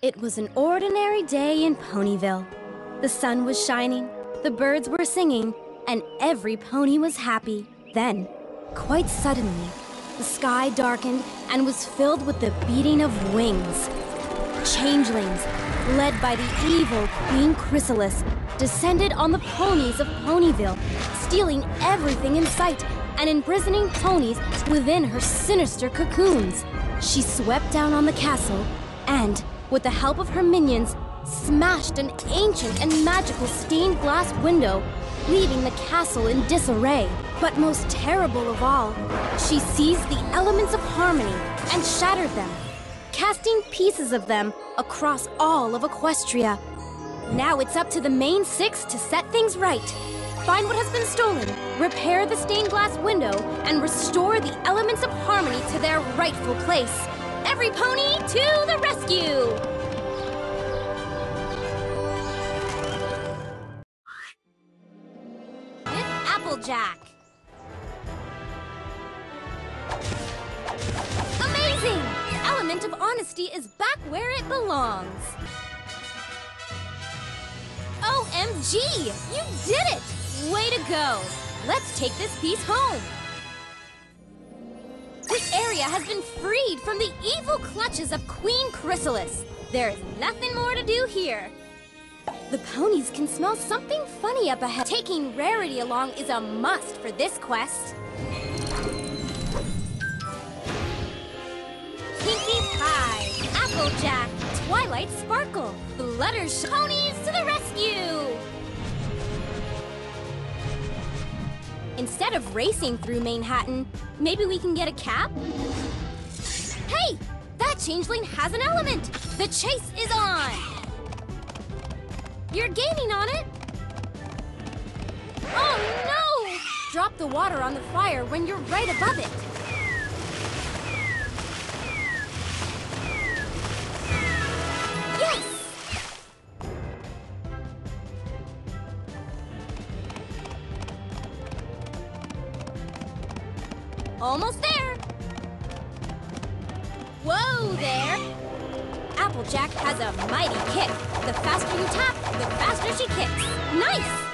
It was an ordinary day in Ponyville. The sun was shining, the birds were singing, and every pony was happy. Then, quite suddenly, the sky darkened and was filled with the beating of wings. Changelings, led by the evil Queen Chrysalis, descended on the ponies of Ponyville, stealing everything in sight and imprisoning ponies within her sinister cocoons. She swept down on the castle and, with the help of her minions, smashed an ancient and magical stained glass window, leaving the castle in disarray. But most terrible of all, she seized the elements of harmony and shattered them, casting pieces of them across all of Equestria. Now it's up to the main six to set things right. Find what has been stolen, repair the stained glass window, and restore the elements of harmony to their rightful place. Every pony to the rescue! Applejack. Amazing! Element of honesty is back where it belongs. OMG! You did it! Way to go! Let's take this piece home. This area has been freed from the evil clutches of Queen Chrysalis. There is nothing more to do here. The ponies can smell something funny up ahead. Taking Rarity along is a must for this quest. Pinkie Pie, Applejack, Twilight Sparkle, Fluttershy, ponies to the rescue! Instead of racing through Manehattan, maybe we can get a cab? Hey! That changeling has an element! The chase is on! You're gaining on it! Oh no! Drop the water on the fire when you're right above it. Applejack has a mighty kick. The faster you tap, the faster she kicks. Nice!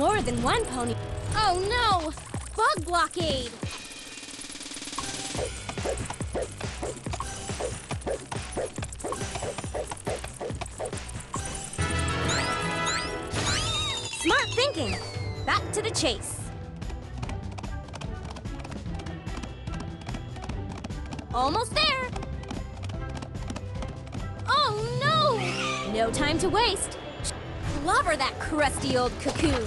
More than one pony. Oh no! Bug blockade! Smart thinking! Back to the chase. Almost there! Oh no! No time to waste. Clobber that crusty old cocoon.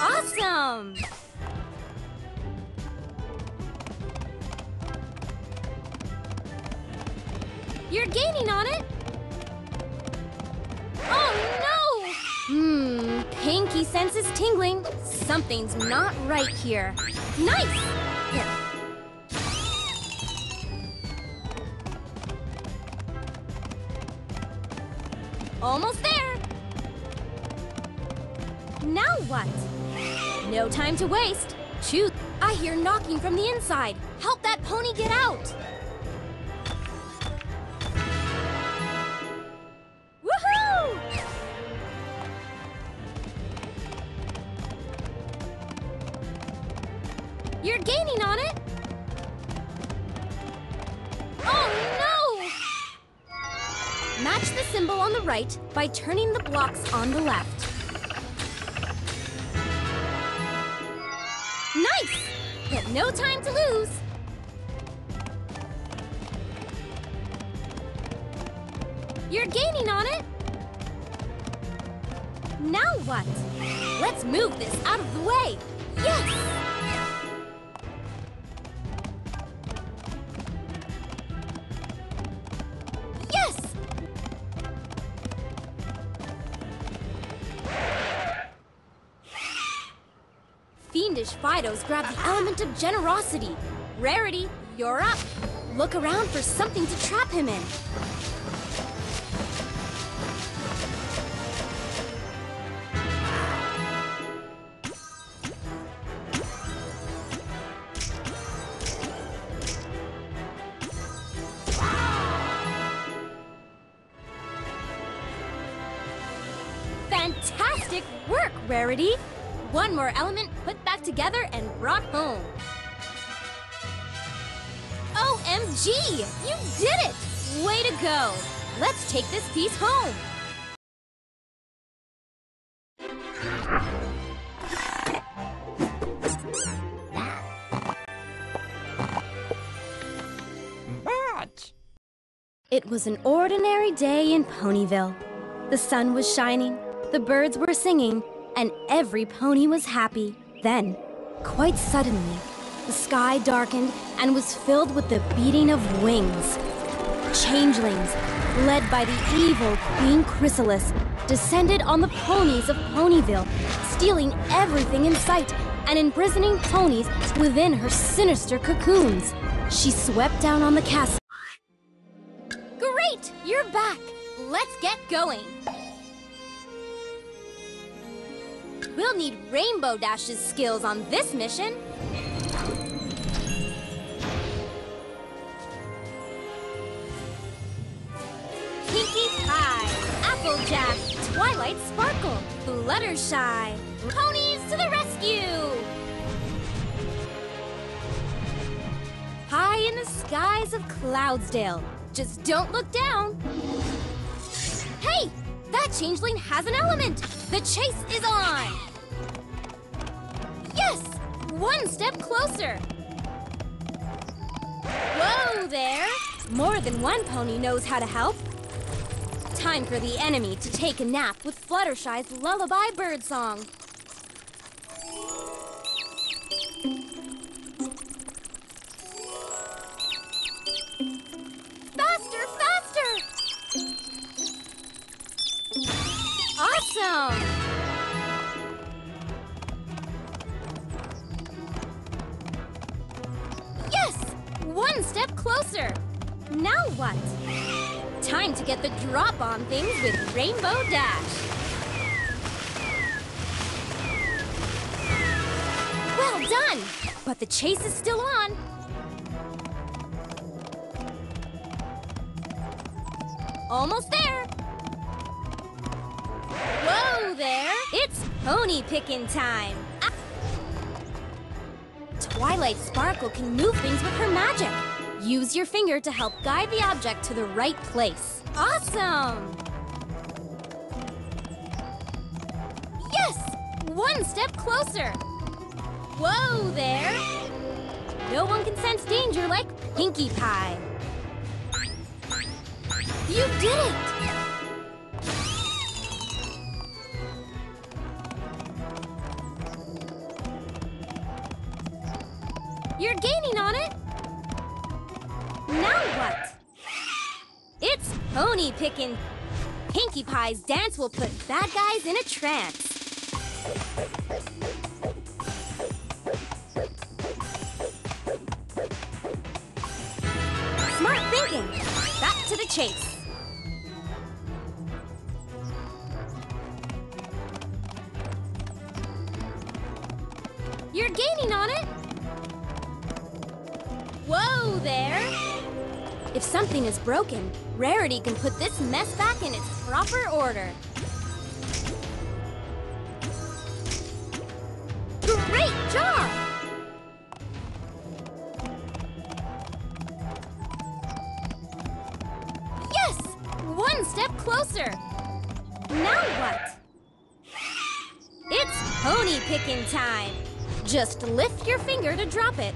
Awesome! You're gaining on it. Oh no! Hmm, Pinkie senses tingling. Something's not right here. Nice! Almost there! Now what? No time to waste. Choose. I hear knocking from the inside. Help that pony get out! Woohoo! You're gaining on it! The symbol on the right by turning the blocks on the left. Nice! But no time to lose. You're gaining on it. Now what? Let's move this out of the way. Yes! Yes! Fidos grab the element of generosity. Rarity, you're up. Look around for something to trap him in. Fantastic work, Rarity! One more element put back together and brought home. OMG! You did it! Way to go! Let's take this piece home! But It was an ordinary day in Ponyville. The sun was shining, the birds were singing, and every pony was happy. Then, quite suddenly, the sky darkened and was filled with the beating of wings. Changelings, led by the evil Queen Chrysalis, descended on the ponies of Ponyville, stealing everything in sight and imprisoning ponies within her sinister cocoons. She swept down on the castle. Great! You're back! Let's get going! We'll need Rainbow Dash's skills on this mission. Pinkie Pie, Applejack, Twilight Sparkle, Fluttershy, Ponies to the rescue! High in the skies of Cloudsdale. Just don't look down. Hey! That changeling has an element! The chase is on! Yes! One step closer! Whoa there! More than one pony knows how to help. Time for the enemy to take a nap with Fluttershy's lullaby bird song. Awesome! Yes! One step closer! Now what? Time to get the drop on things with Rainbow Dash. Well done! But the chase is still on. Almost there. Whoa there! It's pony picking time. Ah. Twilight Sparkle can move things with her magic. Use your finger to help guide the object to the right place. Awesome! Yes! One step closer. Whoa there! No one can sense danger like Pinkie Pie. You did it! You're gaining on it. Now what? It's pony picking. Pinkie Pie's dance will put bad guys in a trance. Smart thinking. Back to the chase. You're gaining on it. Whoa there! If something is broken, Rarity can put this mess back in its proper order. Great job! Yes! One step closer. Now what? It's pony picking time. Just lift your finger to drop it.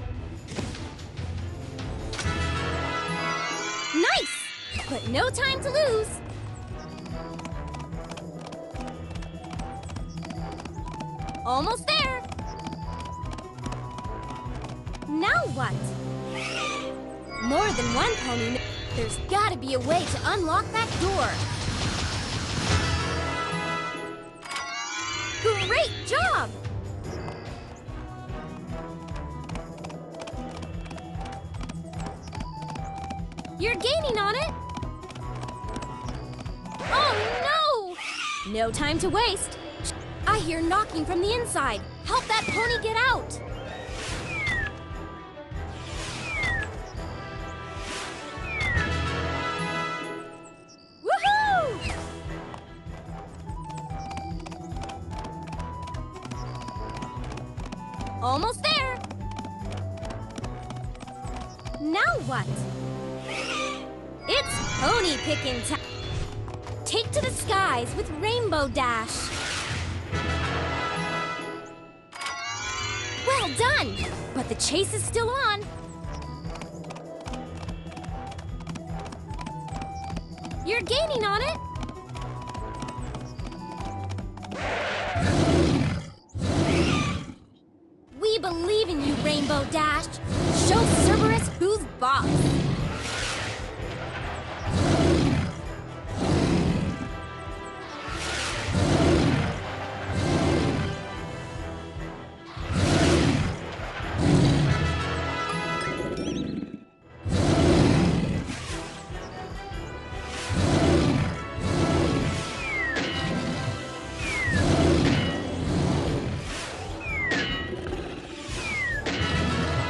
No time to lose. Almost there. Now what? More than one pony. There's gotta be a way to unlock that door. Great job! You're gaining on it! Oh no! No time to waste. I hear knocking from the inside. Help that pony get out! Almost there. Now what? It's pony picking time. To the skies with Rainbow Dash. Well done! But the chase is still on. You're gaining on it.